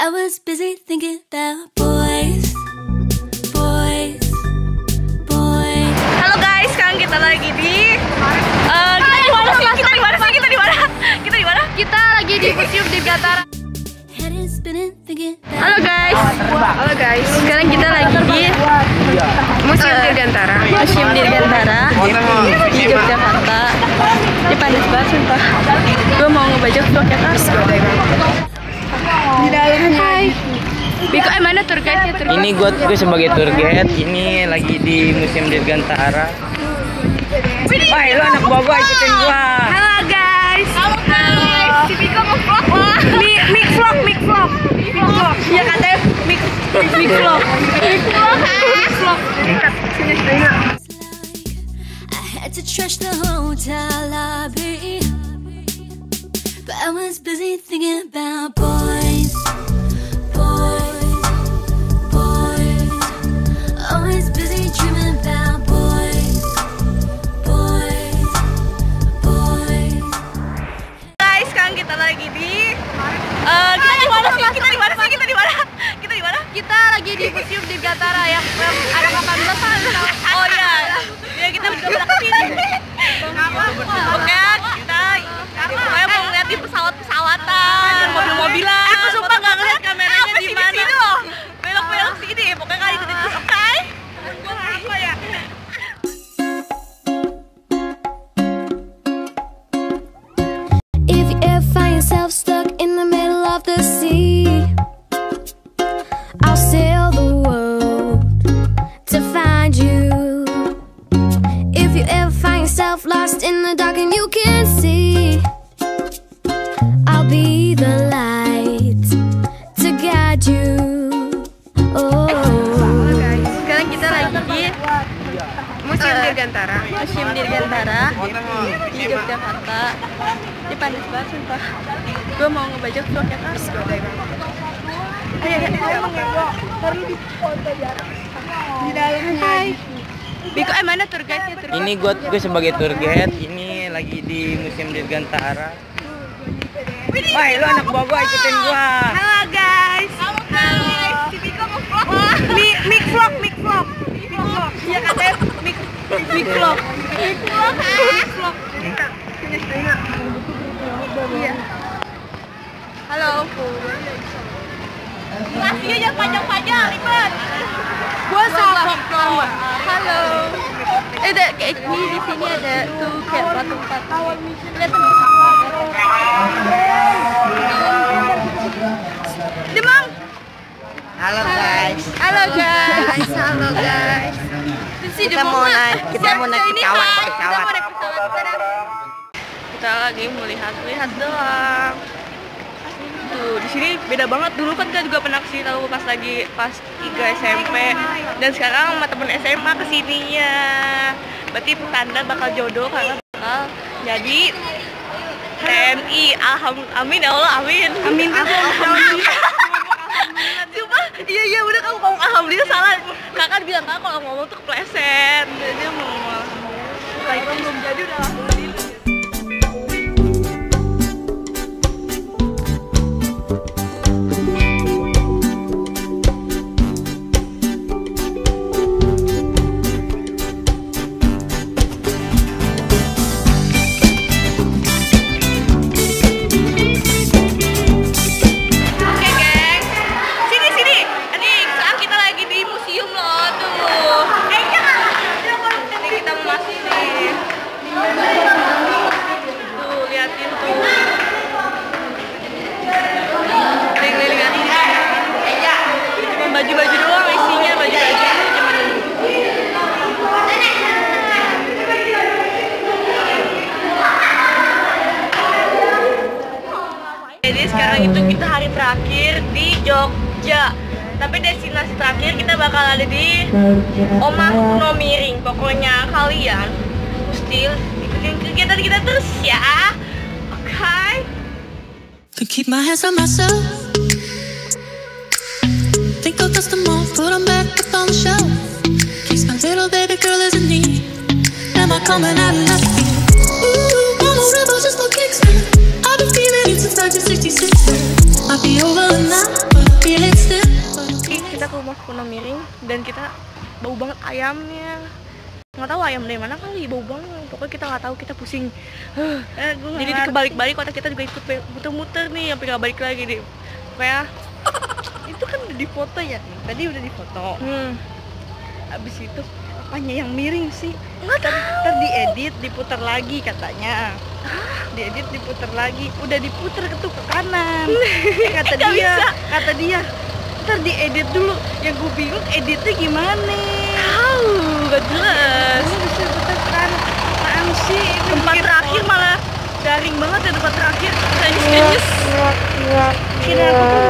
I was busy thinking about boys, boys, boys. Halo guys, sekarang kita lagi di eh, kita di mana sih? Kita di mana sih? Kita di mana? Kita di mana? Kita lagi di Museum thinking about Halo guys. Halo guys. Sekarang kita lagi di Museum Dirgantara. Museum Dirgantara di Yogyakarta. Ini panas banget sumpah. Gue mau ngebajak vlognya tas. Di dalamnya. Hai. Biko, eh mana tour guide-nya? Tour guide? Ini gue gue sebagai tour guide. Ini lagi di Museum Dirgantara. Wah, lu anak buah gua ikutin gua. Halo guys. Halo guys. Si Biko mau vlog lah. Mi mik vlog, mik vlog. Mik vlog. Iya katanya mik mik vlog. Mik vlog. Mik vlog. I had to trash the hotel lobby. But I was busy thinking about boys, the dark and you can't see, I'll be the light to guide you. Oh. Halo guys, sekarang kita lagi di Museum Dirgantara. Museum Dirgantara di Yogyakarta. Ini panas banget sumpah. Gue mau ngebajak vlognya tas. Ayo, ayo, ayo. Perlu di foto Di dalamnya. Biko, eh mana tour guide-nya? Tour Ini gue gue sebagai tour guide. Ini lagi di Museum Dirgantara. Wah, lu anak buah gua ikutin gua. Halo guys. Halo guys. Si Biko mau vlog lah. Mi mik vlog, mik vlog. Mik vlog. Iya katanya mik mik vlog. Mik vlog. Mik vlog. Iya. Halo. Durasinya jangan panjang-panjang, ribet. Gua salah. Halo. Eh, ada kayak ini di sini ada tuh kayak patung-patung. Lihat tuh. Demam. Halo guys. Halo guys, halo guys. Kita mau naik- kita mau naik pesawat, pesawat. Kita lagi mau lihat-lihat doang. Di sini beda banget. Dulu kan kita juga pernah ke sini tahu pas lagi pas 3 SMP dan sekarang sama temen SMA ke sininya. Berarti tanda bakal jodoh karena bakal jadi TNI. Alhamdulillah, amin ya Allah, amin. Amin Amin. Cuma, iya iya udah kamu ngomong alhamdulillah salah. Kakak bilang kakak kalau ngomong tuh kepleset. Di Jogja. Tapi destinasi terakhir kita bakal ada di Omah Kuno Miring. Pokoknya kalian mesti ikutin kegiatan kita terus ya. Oke. Could keep my hands on myself. Think I'll dust them off, put them back up on the shelf. My little baby girl is in need. Am I coming out of left field? Ooh, I'm a rebel just for kicks. I've been feeling it since 1966. Kita ke rumah Kuno Miring dan kita bau banget ayamnya nggak tahu ayam dari mana kali bau banget pokoknya kita nggak tahu kita pusing Eh, jadi ngerti. dikebalik-balik otak kita juga ikut muter-muter nih sampai nggak balik lagi deh kayak itu kan udah difoto ya nih. Tadi udah difoto. hmm, Abis itu apanya yang miring sih? nggak tahu ntar diedit, diputar lagi katanya. Diedit, diputar lagi. Udah diputar ke tuh ke kanan. Eh, kata dia, bisa. kata dia. Ntar diedit dulu. Yang gue bingung editnya gimana? tahu nggak jelas Gue bisa putar ke kanan. Apaan sih? Tempat terakhir malah garing banget ya tempat terakhir Kayaknya serius Kira aku tuh